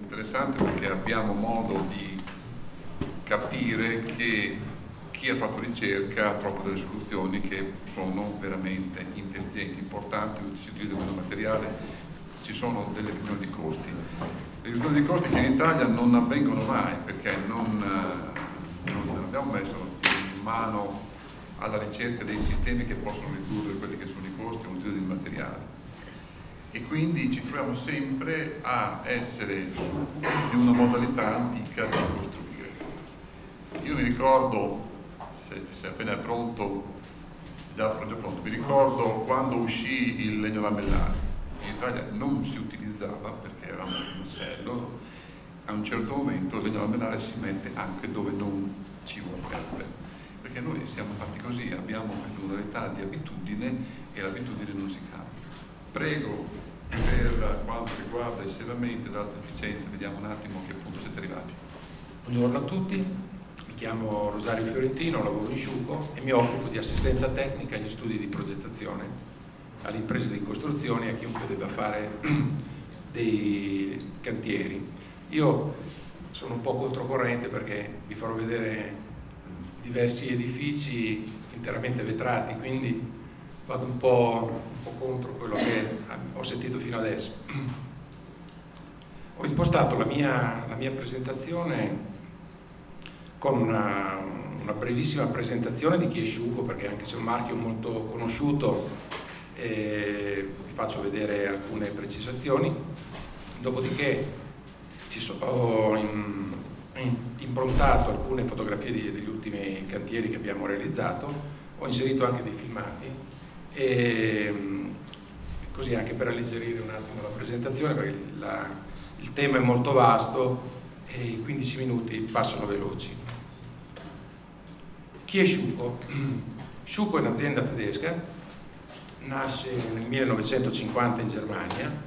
interessante perché abbiamo modo di capire che chi ha fatto ricerca ha proprio delle soluzioni che sono veramente intelligenti, importanti, si utilizza questo materiale, ci sono delle riduzioni di costi. Le riduzioni di costi che in Italia non avvengono mai perché non, eh, non abbiamo messo in mano alla ricerca dei sistemi che possono ridurre quelli che sono i costi e l'utilizzo del materiale e quindi ci troviamo sempre a essere di una modalità antica di costruire. Io mi ricordo, se, se appena è pronto, già, pronto, mi ricordo quando uscì il legno lamellare, in Italia non si utilizzava perché era un macello, a un certo momento il legno lamellare si mette anche dove non ci vuole perché noi siamo fatti così, abbiamo questa modalità di abitudine e l'abitudine non si cambia. Prego per quanto riguarda il sedamento e altre efficienze, vediamo un attimo che punto siete arrivati. Buongiorno a tutti, mi chiamo Rosario Fiorentino, lavoro in Sciuco e mi occupo di assistenza tecnica agli studi di progettazione, alle imprese di costruzione e a chiunque debba fare dei cantieri. Io sono un po' controcorrente perché vi farò vedere diversi edifici interamente vetrati, quindi vado un po', contro quello che ho sentito fino adesso. Ho impostato la mia, la mia presentazione con una, una, brevissima presentazione di chi è Sciuco, perché anche se è un marchio molto conosciuto eh, vi faccio vedere alcune precisazioni, dopodiché so, ho in, in, improntato alcune fotografie di, degli ultimi cantieri che abbiamo realizzato, ho inserito anche dei filmati e, ehm, così anche per alleggerire un attimo la presentazione perché la, il tema è molto vasto e i 15 minuti passano veloci. Chi è Sciuco? Sciuco è un'azienda tedesca, nasce nel 1950 in Germania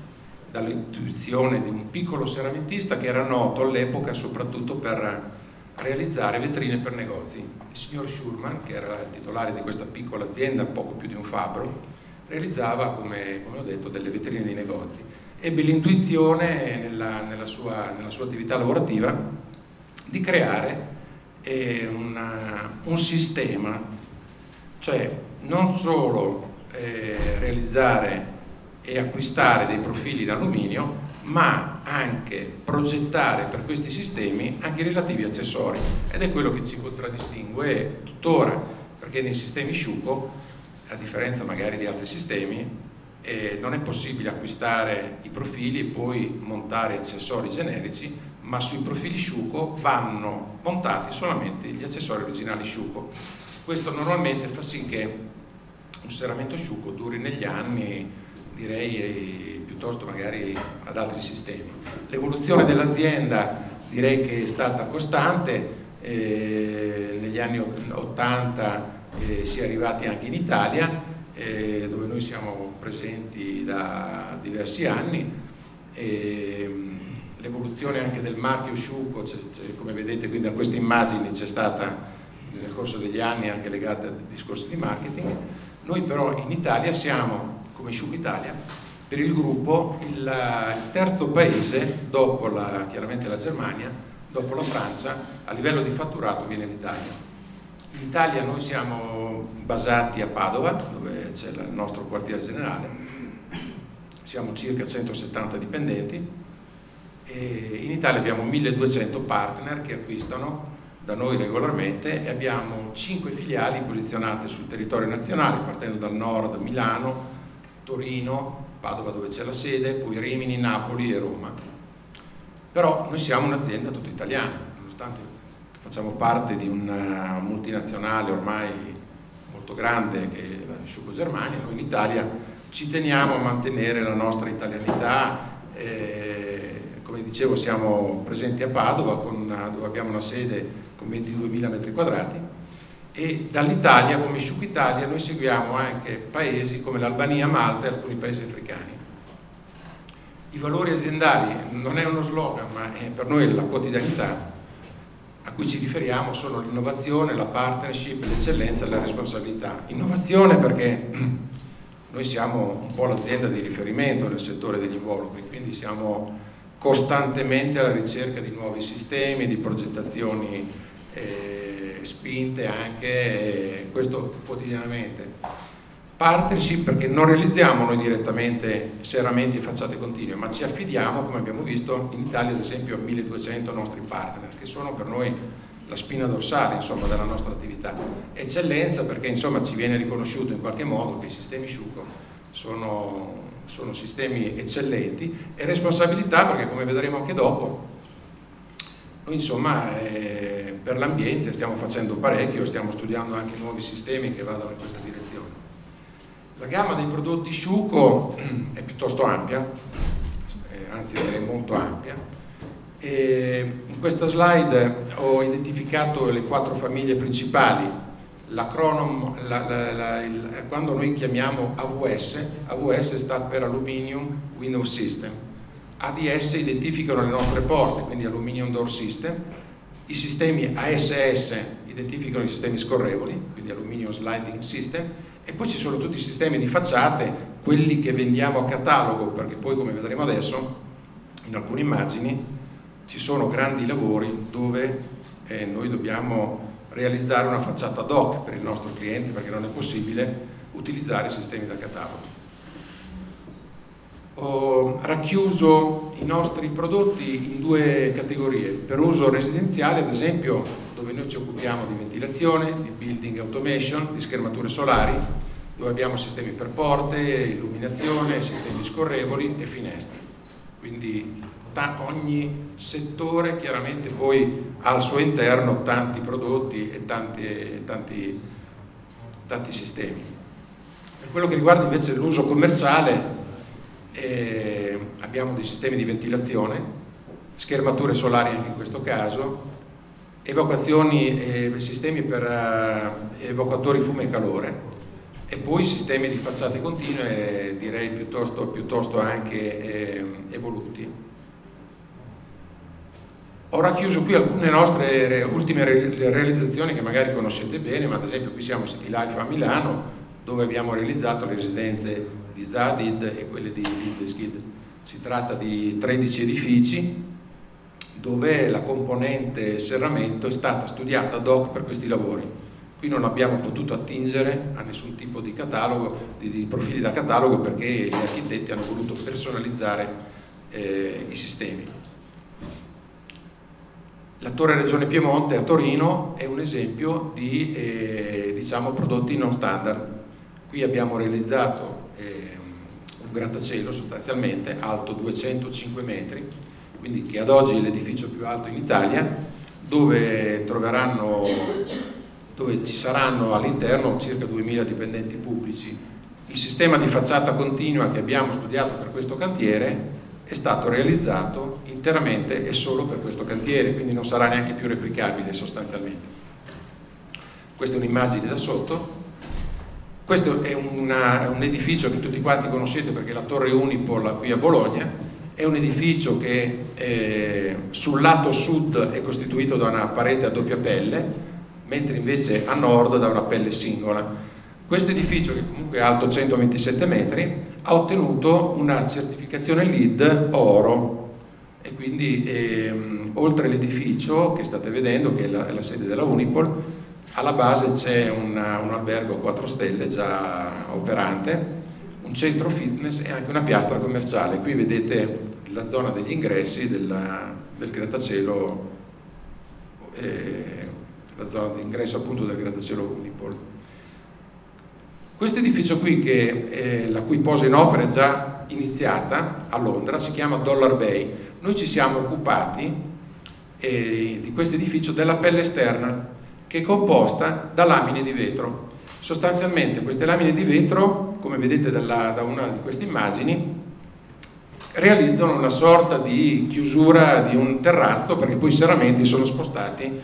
dall'intuizione di un piccolo seramitista che era noto all'epoca soprattutto per realizzare vetrine per negozi. Il signor Schurman, che era il titolare di questa piccola azienda, poco più di un fabbro, realizzava, come, come ho detto, delle vetrine di negozi. Ebbe l'intuizione nella, nella, sua, nella, sua, attività lavorativa di creare eh, una, un sistema, cioè non solo eh, realizzare e acquistare dei profili in alluminio, ma anche progettare per questi sistemi anche i relativi accessori ed è quello che ci contraddistingue tuttora, perché nei sistemi Sciuco, a differenza magari di altri sistemi, eh, non è possibile acquistare i profili e poi montare accessori generici, ma sui profili Sciuco vanno montati solamente gli accessori originali Sciuco. Questo normalmente fa sì che un serramento Sciuco duri negli anni, direi piuttosto magari ad altri sistemi. L'evoluzione dell'azienda direi che è stata costante, eh, negli anni 80 eh, si è arrivati anche in Italia, eh, dove noi siamo presenti da diversi anni. L'evoluzione anche del marchio Sciuco, come vedete qui da queste immagini c'è stata nel corso degli anni anche legata a discorsi di marketing. Noi però in Italia siamo, come Sciuco Italia, per il gruppo il, il terzo paese, dopo la, chiaramente la Germania, dopo la Francia, a livello di fatturato viene l'Italia. In Italia noi siamo basati a Padova, dove c'è il nostro quartiere generale, siamo circa 170 dipendenti. E in Italia abbiamo 1200 partner che acquistano da noi regolarmente e abbiamo 5 filiali posizionate sul territorio nazionale, partendo dal nord Milano, Torino, Padova dove c'è la sede, poi Rimini, Napoli e Roma. Però noi siamo un'azienda tutta italiana, nonostante facciamo parte di una multinazionale ormai molto grande che è la Sciuco Germania, noi in Italia ci teniamo a mantenere la nostra italianità, eh, come dicevo siamo presenti a Padova una, dove abbiamo una sede con 22.000 metri quadrati e dall'Italia, come Sciuc Italia, noi seguiamo anche paesi come l'Albania, Malta e alcuni paesi africani. I valori aziendali non è uno slogan, ma è per noi la quotidianità a cui ci riferiamo sono l'innovazione, la partnership, l'eccellenza e la responsabilità. Innovazione perché noi siamo un po' l'azienda di riferimento nel settore degli involucri, quindi siamo costantemente alla ricerca di nuovi sistemi, di progettazioni eh, spinte anche, eh, questo quotidianamente. Partnership perché non realizziamo noi direttamente serramenti e facciate continue, ma ci affidiamo, come abbiamo visto, in Italia ad esempio a 1200 nostri partner, che sono per noi la spina dorsale insomma, della nostra attività. Eccellenza perché insomma, ci viene riconosciuto in qualche modo che i sistemi Sciuco sono, sono sistemi eccellenti e responsabilità perché come vedremo anche dopo noi insomma eh, per l'ambiente stiamo facendo parecchio, stiamo studiando anche nuovi sistemi che vadano in questa direzione. La gamma dei prodotti Sciuco è piuttosto ampia, eh, anzi direi molto ampia. E in questa slide ho identificato le quattro famiglie principali. L'acronimo, la, la, la, quando noi chiamiamo AWS, AWS sta per Aluminium Windows System. ADS identificano le nostre porte, quindi Aluminium Door System. I sistemi ASS identificano i sistemi scorrevoli, quindi Aluminium Sliding System e poi ci sono tutti i sistemi di facciate, quelli che vendiamo a catalogo, perché poi come vedremo adesso, in alcune immagini, ci sono grandi lavori dove eh, noi dobbiamo realizzare una facciata ad hoc per il nostro cliente, perché non è possibile utilizzare i sistemi da catalogo. Ho racchiuso i nostri prodotti in due categorie, per uso residenziale ad esempio dove noi ci occupiamo di ventilazione, di building automation, di schermature solari, dove abbiamo sistemi per porte, illuminazione, sistemi scorrevoli e finestre. Quindi ogni settore chiaramente poi ha al suo interno tanti prodotti e tanti, tanti, tanti sistemi. Per quello che riguarda invece l'uso commerciale eh, abbiamo dei sistemi di ventilazione, schermature solari anche in questo caso, evacuazioni, eh, sistemi per eh, evacuatori fumo e calore e poi sistemi di facciate continue direi piuttosto, piuttosto anche eh, evoluti. Ho racchiuso qui alcune nostre ultime realizzazioni che magari conoscete bene, ma ad esempio qui siamo City Life a Milano dove abbiamo realizzato le residenze di Zadid e quelle di Lindeskid. Si tratta di 13 edifici dove la componente serramento è stata studiata ad hoc per questi lavori. Qui non abbiamo potuto attingere a nessun tipo di catalogo, di, di profili da catalogo perché gli architetti hanno voluto personalizzare eh, i sistemi. La Torre Regione Piemonte a Torino è un esempio di eh, diciamo, prodotti non standard. Qui abbiamo realizzato eh, un grattacielo sostanzialmente alto 205 metri quindi che ad oggi è l'edificio più alto in Italia, dove, dove ci saranno all'interno circa 2000 dipendenti pubblici. Il sistema di facciata continua che abbiamo studiato per questo cantiere è stato realizzato interamente e solo per questo cantiere, quindi non sarà neanche più replicabile sostanzialmente. Questa è un'immagine da sotto. Questo è una, un edificio che tutti quanti conoscete perché la Torre Unipol qui a Bologna, è un edificio che eh, sul lato sud è costituito da una parete a doppia pelle, mentre invece a nord da una pelle singola. Questo edificio, che comunque è alto 127 metri, ha ottenuto una certificazione LEED oro e quindi ehm, oltre l'edificio che state vedendo, che è la, è la, sede della Unipol, alla base c'è un albergo 4 stelle già operante, un centro fitness e anche una piastra commerciale. Qui vedete la zona degli ingressi della, del grattacielo, eh, la zona di ingresso appunto del grattacielo Unipol. Questo edificio qui, che, eh, la cui posa in opera è già iniziata a Londra, si chiama Dollar Bay. Noi ci siamo occupati eh, di questo edificio della pelle esterna, che è composta da lamine di vetro. Sostanzialmente queste lamine di vetro, come vedete dalla, da una di queste immagini, realizzano una sorta di chiusura di un terrazzo perché poi i serramenti sono spostati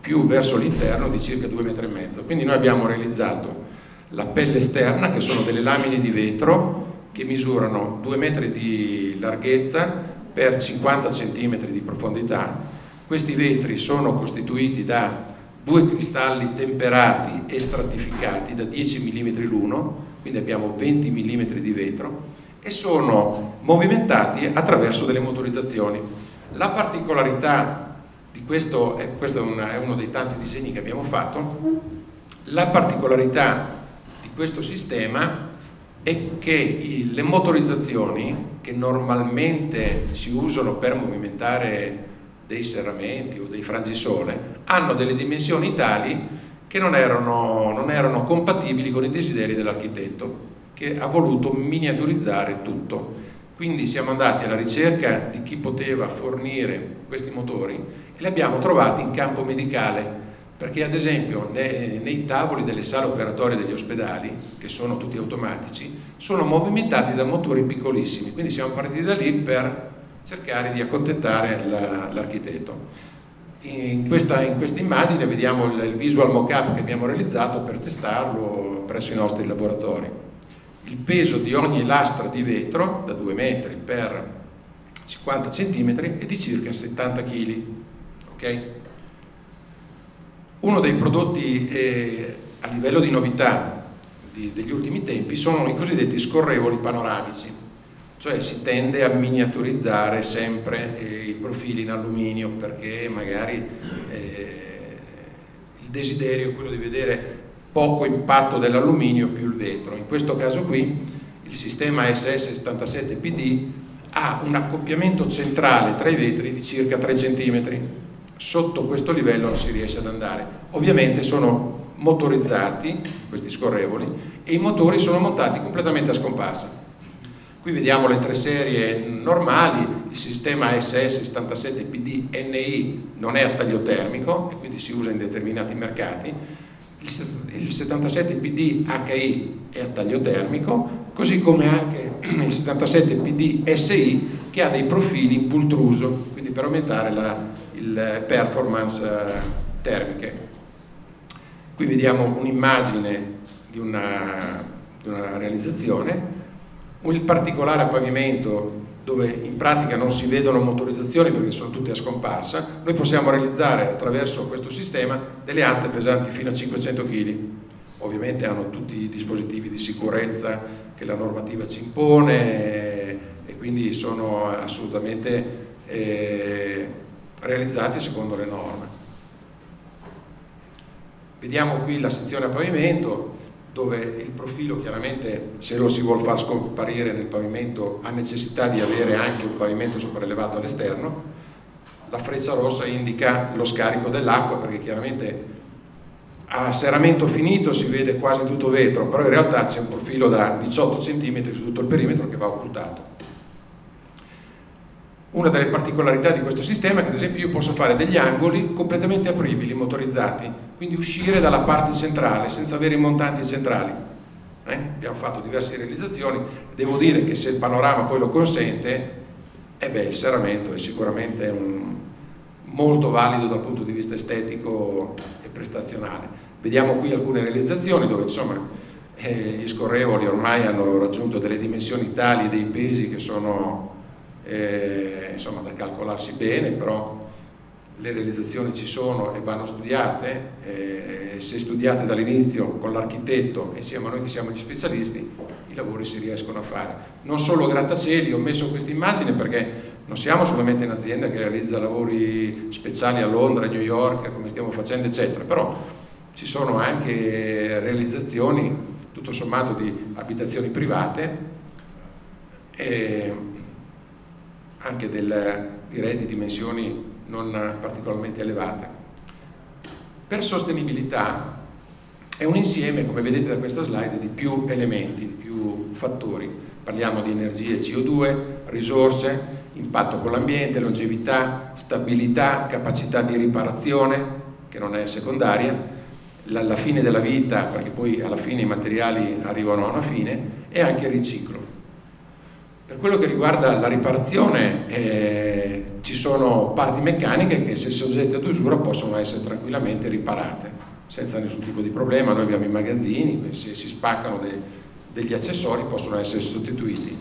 più verso l'interno di circa 2,5 metri. Quindi noi abbiamo realizzato la pelle esterna che sono delle lamine di vetro che misurano 2 metri di larghezza per 50 cm di profondità. Questi vetri sono costituiti da due cristalli temperati e stratificati da 10 mm l'uno, quindi abbiamo 20 mm di vetro e sono movimentati attraverso delle motorizzazioni. La particolarità di questo, e questo è, una, è uno dei tanti disegni che abbiamo fatto, la particolarità di questo sistema è che le motorizzazioni che normalmente si usano per movimentare dei serramenti o dei frangisole hanno delle dimensioni tali che non erano, non erano compatibili con i desideri dell'architetto che ha voluto miniaturizzare tutto. Quindi siamo andati alla ricerca di chi poteva fornire questi motori e li abbiamo trovati in campo medicale, perché ad esempio nei, nei tavoli delle sale operatorie degli ospedali, che sono tutti automatici, sono movimentati da motori piccolissimi, quindi siamo partiti da lì per cercare di accontentare l'architetto. In questa, in questa, immagine vediamo il, il visual mock-up che abbiamo realizzato per testarlo presso i nostri laboratori. Il peso di ogni lastra di vetro da 2 metri per 50 cm è di circa 70 kg. Okay? Uno dei prodotti eh, a livello di novità di, degli ultimi tempi sono i cosiddetti scorrevoli panoramici cioè si tende a miniaturizzare sempre eh, i profili in alluminio perché magari eh, il desiderio è quello di vedere poco impatto dell'alluminio più il vetro. In questo caso qui il sistema SS77PD ha un accoppiamento centrale tra i vetri di circa 3 cm. Sotto questo livello non si riesce ad andare. Ovviamente sono motorizzati questi scorrevoli e i motori sono montati completamente a scomparsa Qui vediamo le tre serie normali, il sistema SS77PD NI non è a taglio termico e quindi si usa in determinati mercati, il 77PD HI è a taglio termico, così come anche il 77PD SI che ha dei profili in pultruso, quindi per aumentare la il performance eh, termiche. Qui vediamo un'immagine di di una realizzazione il particolare pavimento dove in pratica non si vedono motorizzazioni perché sono tutte a scomparsa, noi possiamo realizzare attraverso questo sistema delle ante pesanti fino a 500 kg. Ovviamente hanno tutti i dispositivi di sicurezza che la normativa ci impone e quindi sono assolutamente eh, realizzati secondo le norme. Vediamo qui la sezione a pavimento, dove il profilo chiaramente se lo si vuole far scomparire nel pavimento ha necessità di avere anche un pavimento sopraelevato all'esterno, la freccia rossa indica lo scarico dell'acqua perché chiaramente a serramento finito si vede quasi tutto vetro, però in realtà c'è un profilo da 18 cm su tutto il perimetro che va occultato. Una delle particolarità di questo sistema è che ad esempio io posso fare degli angoli completamente apribili, motorizzati, quindi uscire dalla parte centrale senza avere i montanti centrali. Eh? Abbiamo fatto diverse realizzazioni, devo dire che se il panorama poi lo consente, eh beh, il serramento è sicuramente un, molto valido dal punto di vista estetico e prestazionale. Vediamo qui alcune realizzazioni dove insomma eh, gli scorrevoli ormai hanno raggiunto delle dimensioni tali dei pesi che sono eh, insomma da calcolarsi bene, però le realizzazioni ci sono e vanno studiate, eh, se studiate dall'inizio con l'architetto insieme a noi che siamo gli specialisti, i lavori si riescono a fare. Non solo grattacieli, ho messo questa immagine perché non siamo solamente un'azienda che realizza lavori speciali a Londra, a New York, come stiamo facendo, eccetera, però ci sono anche realizzazioni tutto sommato di abitazioni private. E, anche del, direi di dimensioni non particolarmente elevate. Per sostenibilità è un insieme, come vedete da questa slide, di più elementi, di più fattori. Parliamo di energie CO2, risorse, impatto con l'ambiente, longevità, stabilità, capacità di riparazione, che non è secondaria, la, fine della vita, perché poi alla fine i materiali arrivano a una fine, e anche il riciclo. Per quello che riguarda la riparazione eh, ci sono parti meccaniche che se soggette ad usura possono essere tranquillamente riparate senza nessun tipo di problema, noi abbiamo i magazzini, se si spaccano de, degli accessori possono essere sostituiti.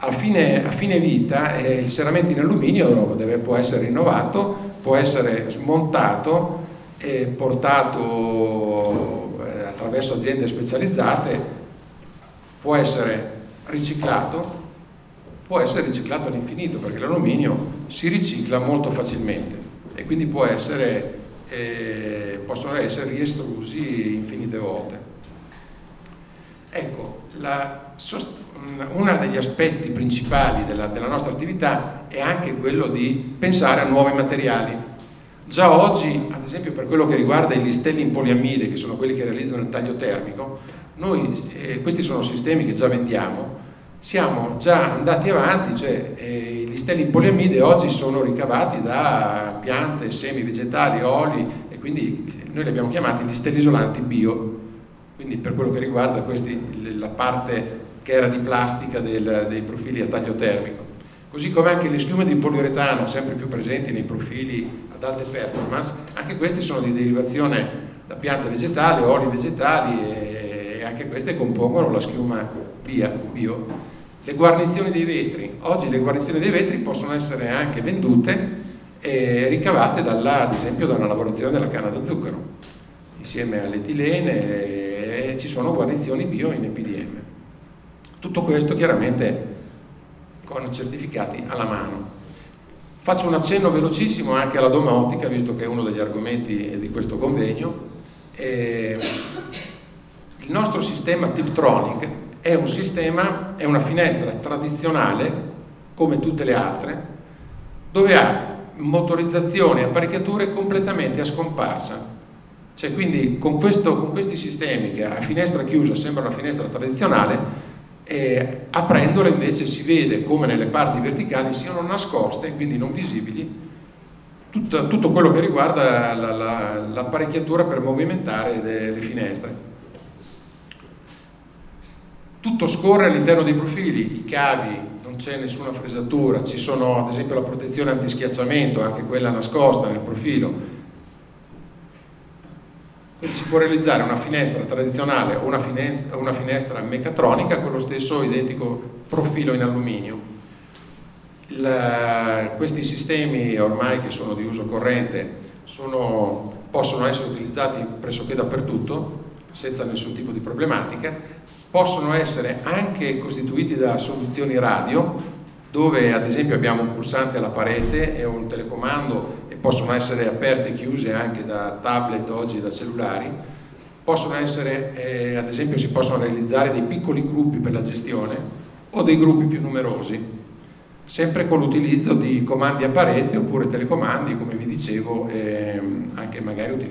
A fine, a fine vita eh, il serramento in alluminio deve, può essere rinnovato, può essere smontato e portato eh, attraverso aziende specializzate, può essere riciclato può essere riciclato all'infinito perché l'alluminio si ricicla molto facilmente e quindi essere, eh, possono essere riestrusi infinite volte. Ecco, la, uno degli aspetti principali della, della nostra attività è anche quello di pensare a nuovi materiali Già oggi, ad esempio per quello che riguarda i listelli in poliamide, che sono quelli che realizzano il taglio termico, noi, eh, questi sono sistemi che già vendiamo, siamo già andati avanti, cioè eh, i listelli in poliamide oggi sono ricavati da piante, semi vegetali, oli e quindi noi li abbiamo chiamati listelli isolanti bio, quindi per quello che riguarda questi, la parte che era di plastica del, dei profili a taglio termico. Così come anche le schiume di poliuretano, sempre più presenti nei profili ad alte performance, anche queste sono di derivazione da piante vegetali, oli vegetali e anche queste compongono la schiuma bio. Le guarnizioni dei vetri, oggi le guarnizioni dei vetri possono essere anche vendute e ricavate dalla, ad esempio da una lavorazione della canna da zucchero, insieme all'etilene ci sono guarnizioni bio in EPDM. Tutto questo chiaramente con certificati alla mano. Faccio un accenno velocissimo anche alla domotica, visto che è uno degli argomenti di questo convegno. Eh, il nostro sistema Tiptronic è un sistema, è una finestra tradizionale, come tutte le altre, dove ha motorizzazione e apparecchiature completamente a scomparsa. Cioè, quindi con, questo, con questi sistemi che a finestra chiusa sembra una finestra tradizionale, eh, aprendole invece si vede come nelle parti verticali siano nascoste, quindi non visibili, tutto, tutto quello che riguarda l'apparecchiatura la, la, per movimentare le, le finestre. Tutto scorre all'interno dei profili, i cavi, non c'è nessuna fresatura, ci sono ad esempio la protezione antischiacciamento, anche quella nascosta nel profilo, quindi si può realizzare una finestra tradizionale o una finestra, una finestra meccatronica con lo stesso identico profilo in alluminio. La, questi sistemi ormai che sono di uso corrente sono, possono essere utilizzati pressoché dappertutto senza nessun tipo di problematica, possono essere anche costituiti da soluzioni radio dove ad esempio abbiamo un pulsante alla parete e un telecomando possono essere aperte e chiuse anche da tablet oggi, da cellulari, possono essere, eh, ad esempio si possono realizzare dei piccoli gruppi per la gestione o dei gruppi più numerosi, sempre con l'utilizzo di comandi a parete oppure telecomandi, come vi dicevo, ehm, anche magari utilizzando